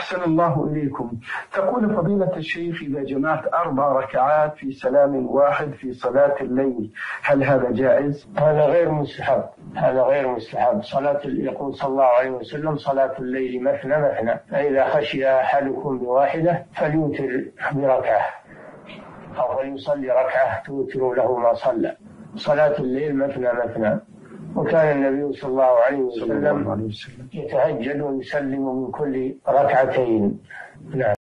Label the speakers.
Speaker 1: أحسن الله إليكم. تقول فضيلة الشيخ إذا جمعت أربع ركعات في سلام واحد في صلاة الليل هل هذا جائز؟
Speaker 2: هذا غير مستحب. هذا غير مستحب. صلاة يقول صلى الله عليه وسلم صلاة الليل مثنى مثنى. فإذا خشي أحدكم بواحدة فليوتر بركعة. أو فليصلي ركعة توتر له ما صلى. صلاة الليل مثنى مثنى. وكان النبي صلى الله عليه وسلم. يتهجد ويسلم من كل ركعتين. نعم.